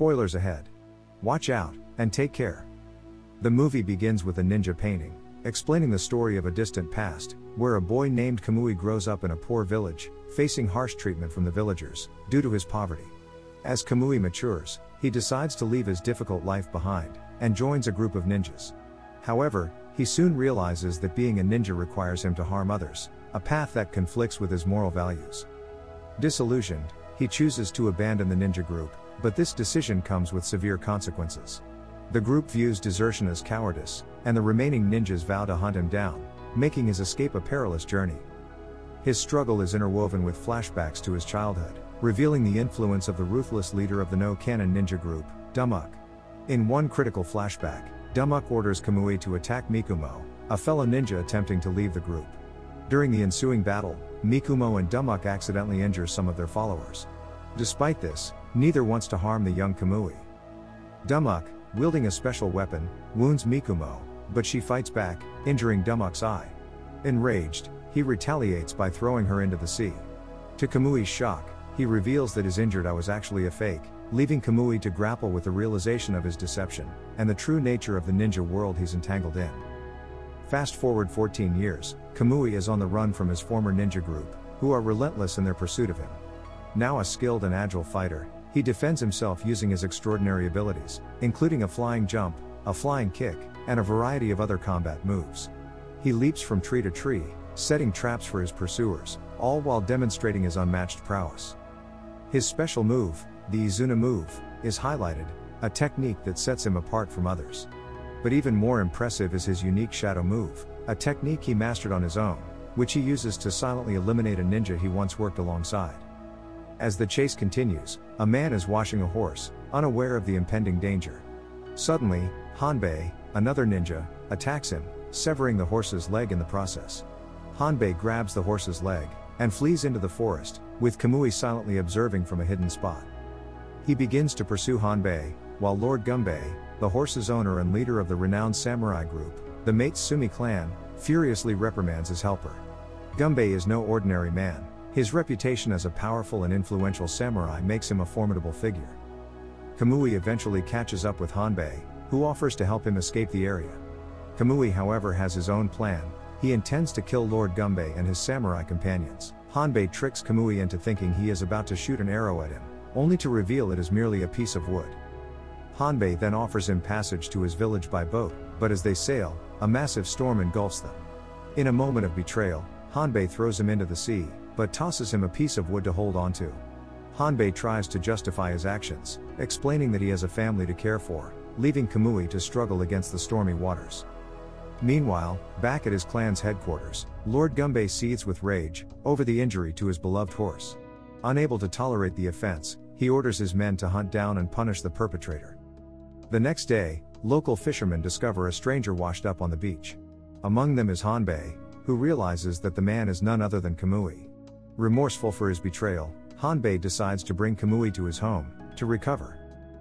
Spoilers ahead. Watch out, and take care. The movie begins with a ninja painting, explaining the story of a distant past, where a boy named Kamui grows up in a poor village, facing harsh treatment from the villagers, due to his poverty. As Kamui matures, he decides to leave his difficult life behind, and joins a group of ninjas. However, he soon realizes that being a ninja requires him to harm others, a path that conflicts with his moral values. Disillusioned, he chooses to abandon the ninja group, but this decision comes with severe consequences. The group views desertion as cowardice, and the remaining ninjas vow to hunt him down, making his escape a perilous journey. His struggle is interwoven with flashbacks to his childhood, revealing the influence of the ruthless leader of the nukenin ninja group, Dumuk. In one critical flashback, Dumuk orders Kamui to attack Mikumo, a fellow ninja attempting to leave the group. During the ensuing battle, Mikumo and Dumuk accidentally injure some of their followers. Despite this, neither wants to harm the young Kamui. Dumuk, wielding a special weapon, wounds Mikumo, but she fights back, injuring Dumuk's eye. Enraged, he retaliates by throwing her into the sea. To Kamui's shock, he reveals that his injured eye was actually a fake, leaving Kamui to grapple with the realization of his deception, and the true nature of the ninja world he's entangled in. Fast forward 14 years, Kamui is on the run from his former ninja group, who are relentless in their pursuit of him. Now a skilled and agile fighter, he defends himself using his extraordinary abilities, including a flying jump, a flying kick, and a variety of other combat moves. He leaps from tree to tree, setting traps for his pursuers, all while demonstrating his unmatched prowess. His special move, the Izuna move, is highlighted, a technique that sets him apart from others. But even more impressive is his unique shadow move, a technique he mastered on his own, which he uses to silently eliminate a ninja he once worked alongside. As the chase continues, a man is washing a horse, unaware of the impending danger. Suddenly, Hanbei, another ninja, attacks him, severing the horse's leg in the process. Hanbei grabs the horse's leg and flees into the forest, with Kamui silently observing from a hidden spot. He begins to pursue Hanbei, while Lord Gumbei, the horse's owner and leader of the renowned samurai group, the Matsumi clan, furiously reprimands his helper. Gumbei is no ordinary man, his reputation as a powerful and influential samurai makes him a formidable figure. Kamui eventually catches up with Hanbei, who offers to help him escape the area. Kamui however has his own plan, he intends to kill Lord Gumbei and his samurai companions. Hanbei tricks Kamui into thinking he is about to shoot an arrow at him, only to reveal it is merely a piece of wood. Hanbei then offers him passage to his village by boat, but as they sail, a massive storm engulfs them. In a moment of betrayal, Hanbei throws him into the sea, but tosses him a piece of wood to hold onto. Hanbei tries to justify his actions, explaining that he has a family to care for, leaving Kamui to struggle against the stormy waters. Meanwhile, back at his clan's headquarters, Lord Gumbei seethes with rage over the injury to his beloved horse. Unable to tolerate the offense, he orders his men to hunt down and punish the perpetrator. The next day, local fishermen discover a stranger washed up on the beach. Among them is Hanbei, who realizes that the man is none other than Kamui. Remorseful for his betrayal, Hanbei decides to bring Kamui to his home, to recover.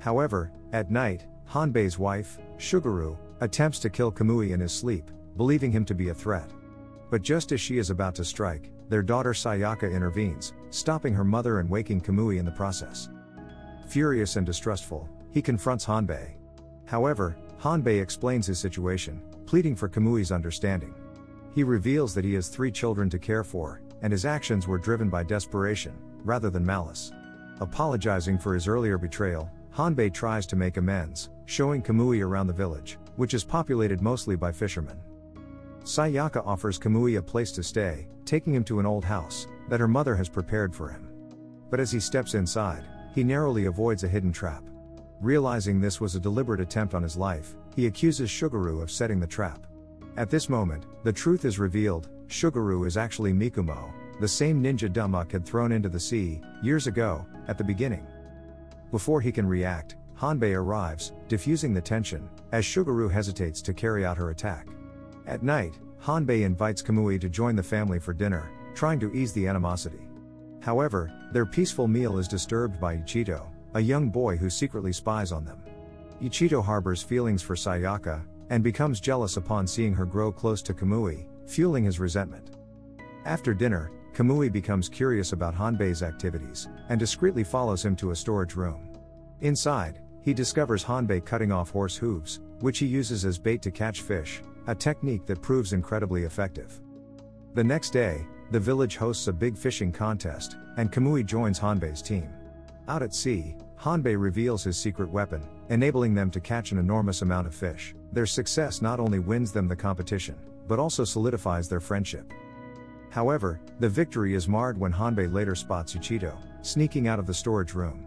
However, at night, Hanbei's wife, Shugaru, attempts to kill Kamui in his sleep, believing him to be a threat. But just as she is about to strike, their daughter Sayaka intervenes, stopping her mother and waking Kamui in the process. Furious and distrustful, he confronts Hanbei. However, Hanbei explains his situation, pleading for Kamui's understanding. He reveals that he has three children to care for, and his actions were driven by desperation, rather than malice. Apologizing for his earlier betrayal, Hanbei tries to make amends, showing Kamui around the village, which is populated mostly by fishermen. Sayaka offers Kamui a place to stay, taking him to an old house that her mother has prepared for him. But as he steps inside, he narrowly avoids a hidden trap. Realizing this was a deliberate attempt on his life, he accuses Shugaru of setting the trap. At this moment, the truth is revealed Shugaru is actually Mikumo, the same ninja Dumuk had thrown into the sea, years ago, at the beginning. Before he can react, Hanbei arrives, diffusing the tension, as Shugaru hesitates to carry out her attack. At night, Hanbei invites Kamui to join the family for dinner, trying to ease the animosity. However, their peaceful meal is disturbed by Ichito, a young boy who secretly spies on them. Ichito harbors feelings for Sayaka, and becomes jealous upon seeing her grow close to Kamui, fueling his resentment. After dinner, Kamui becomes curious about Hanbei's activities, and discreetly follows him to a storage room. Inside, he discovers Hanbei cutting off horse hooves, which he uses as bait to catch fish, a technique that proves incredibly effective. The next day, the village hosts a big fishing contest, and Kamui joins Hanbei's team. Out at sea, Hanbei reveals his secret weapon, enabling them to catch an enormous amount of fish. Their success not only wins them the competition, but also solidifies their friendship. However, the victory is marred when Hanbei later spots Ichito, sneaking out of the storage room.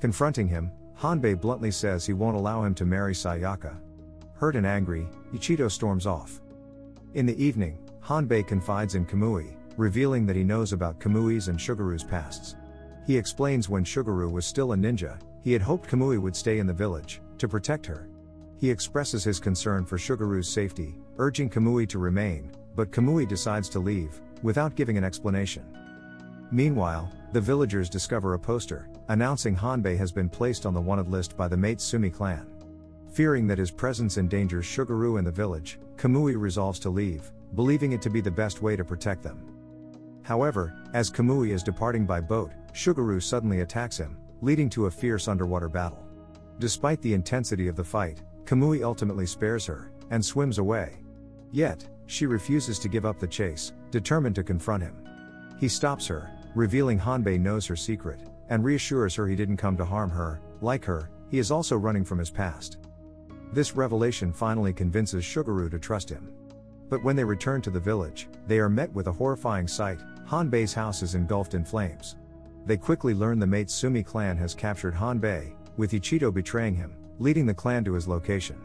Confronting him, Hanbei bluntly says he won't allow him to marry Sayaka. Hurt and angry, Ichito storms off. In the evening, Hanbei confides in Kamui, revealing that he knows about Kamui's and Shuguru's pasts. He explains when Shuguru was still a ninja, he had hoped Kamui would stay in the village, to protect her. He expresses his concern for Shuguru's safety, urging Kamui to remain, but Kamui decides to leave, without giving an explanation. Meanwhile, the villagers discover a poster, announcing Hanbei has been placed on the wanted list by the Matsumi clan. Fearing that his presence endangers Shuguru and the village, Kamui resolves to leave, believing it to be the best way to protect them. However, as Kamui is departing by boat, Shuguru suddenly attacks him, leading to a fierce underwater battle. Despite the intensity of the fight, Kamui ultimately spares her, and swims away. Yet, she refuses to give up the chase, determined to confront him. He stops her, revealing Hanbei knows her secret, and reassures her he didn't come to harm her, like her, he is also running from his past. This revelation finally convinces Shuguru to trust him. But when they return to the village, they are met with a horrifying sight Hanbei's house is engulfed in flames. They quickly learn the Matsumi clan has captured Hanbei, with Ichito betraying him, leading the clan to his location.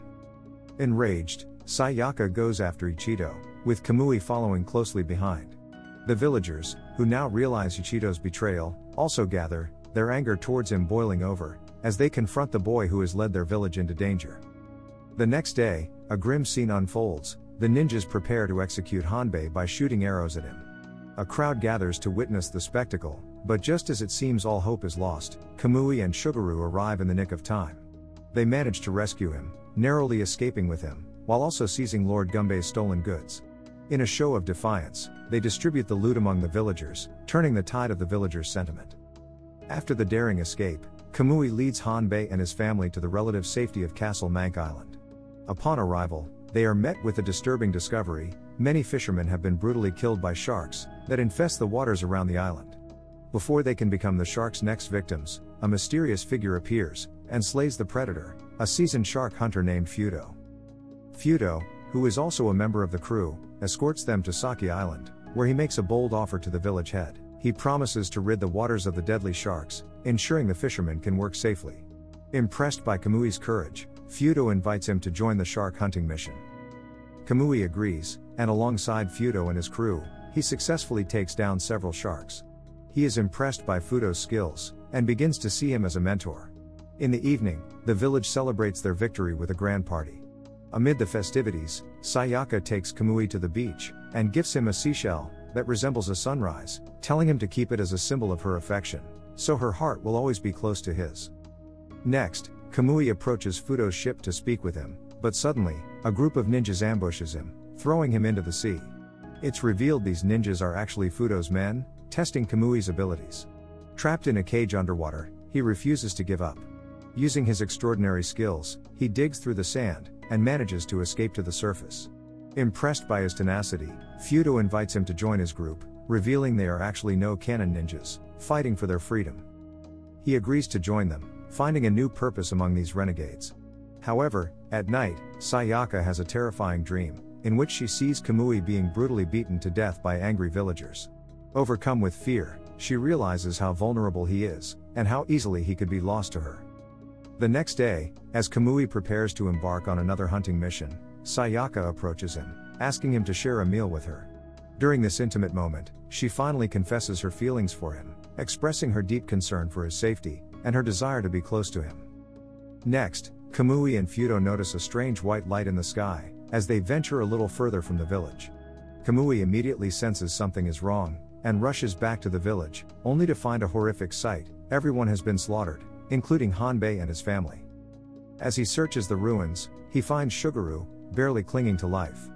Enraged, Sayaka goes after Ichito, with Kamui following closely behind. The villagers, who now realize Ichito's betrayal, also gather, their anger towards him boiling over, as they confront the boy who has led their village into danger. The next day, a grim scene unfolds, the ninjas prepare to execute Hanbei by shooting arrows at him. A crowd gathers to witness the spectacle, but just as it seems all hope is lost, Kamui and Shuguru arrive in the nick of time. They manage to rescue him, narrowly escaping with him, while also seizing Lord Gumbei's stolen goods. In a show of defiance, they distribute the loot among the villagers, turning the tide of the villagers' sentiment. After the daring escape, Kamui leads Hanbei and his family to the relative safety of Castle Mank Island. Upon arrival, they are met with a disturbing discovery many fishermen have been brutally killed by sharks that infest the waters around the island. Before they can become the shark's next victims, a mysterious figure appears and slays the predator, a seasoned shark hunter named Fudo. Fudo, who is also a member of the crew, escorts them to Saki Island, where he makes a bold offer to the village head. He promises to rid the waters of the deadly sharks, ensuring the fishermen can work safely. Impressed by Kamui's courage, Fudo invites him to join the shark hunting mission. Kamui agrees, and alongside Fudo and his crew, he successfully takes down several sharks. He is impressed by Fudo's skills, and begins to see him as a mentor. In the evening, the village celebrates their victory with a grand party. Amid the festivities, Sayaka takes Kamui to the beach, and gifts him a seashell that resembles a sunrise, telling him to keep it as a symbol of her affection, so her heart will always be close to his. Next, Kamui approaches Fudo's ship to speak with him, but suddenly, a group of ninjas ambushes him, throwing him into the sea. It's revealed these ninjas are actually Fudo's men, testing Kamui's abilities. Trapped in a cage underwater, he refuses to give up. Using his extraordinary skills, he digs through the sand, and manages to escape to the surface. Impressed by his tenacity, Fudo invites him to join his group, revealing they are actually nukenin ninjas, fighting for their freedom. He agrees to join them, finding a new purpose among these renegades. However, at night, Sayaka has a terrifying dream, in which she sees Kamui being brutally beaten to death by angry villagers. Overcome with fear, she realizes how vulnerable he is, and how easily he could be lost to her. The next day, as Kamui prepares to embark on another hunting mission, Sayaka approaches him, asking him to share a meal with her. During this intimate moment, she finally confesses her feelings for him, expressing her deep concern for his safety, and her desire to be close to him. Next, Kamui and Fudo notice a strange white light in the sky, as they venture a little further from the village. Kamui immediately senses something is wrong, and rushes back to the village, only to find a horrific sight everyone has been slaughtered, including Hanbei and his family. As he searches the ruins, he finds Shuguru, barely clinging to life.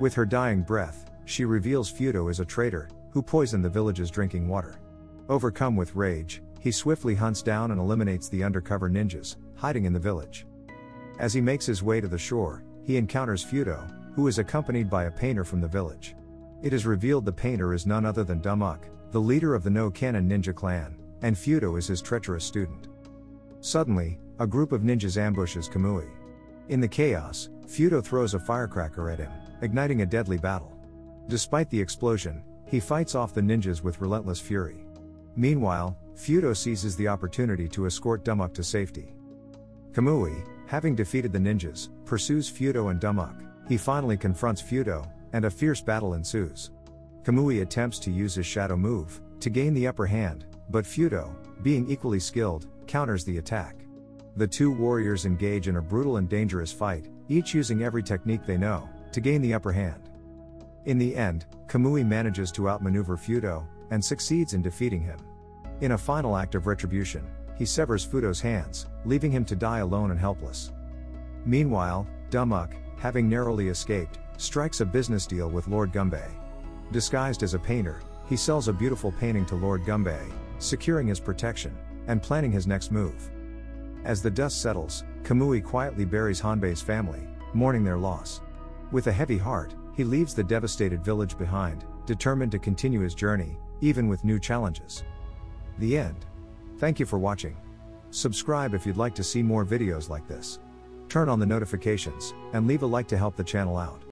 With her dying breath, she reveals Fudo is a traitor, who poisoned the village's drinking water. Overcome with rage, he swiftly hunts down and eliminates the undercover ninjas, hiding in the village. As he makes his way to the shore, he encounters Fudo, who is accompanied by a painter from the village. It is revealed the painter is none other than Dumuk, the leader of the Nukenin Ninja clan, and Fudo is his treacherous student. Suddenly, a group of ninjas ambushes Kamui. In the chaos, Fudo throws a firecracker at him, igniting a deadly battle. Despite the explosion, he fights off the ninjas with relentless fury. Meanwhile, Fudo seizes the opportunity to escort Dumuk to safety. Kamui, having defeated the ninjas, pursues Fudo and Dumuk. He finally confronts Fudo, and a fierce battle ensues. Kamui attempts to use his shadow move to gain the upper hand, but Fudo, being equally skilled, counters the attack. The two warriors engage in a brutal and dangerous fight, each using every technique they know to gain the upper hand. In the end, Kamui manages to outmaneuver Fudo and succeeds in defeating him. In a final act of retribution, he severs Fudo's hands, leaving him to die alone and helpless. Meanwhile, Dumuk, having narrowly escaped, strikes a business deal with Lord Gumbei. Disguised as a painter, he sells a beautiful painting to Lord Gumbei, securing his protection, and planning his next move. As the dust settles, Kamui quietly buries Hanbei's family, mourning their loss. With a heavy heart, he leaves the devastated village behind, determined to continue his journey, even with new challenges. The end. Thank you for watching. Subscribe if you'd like to see more videos like this. Turn on the notifications, and leave a like to help the channel out.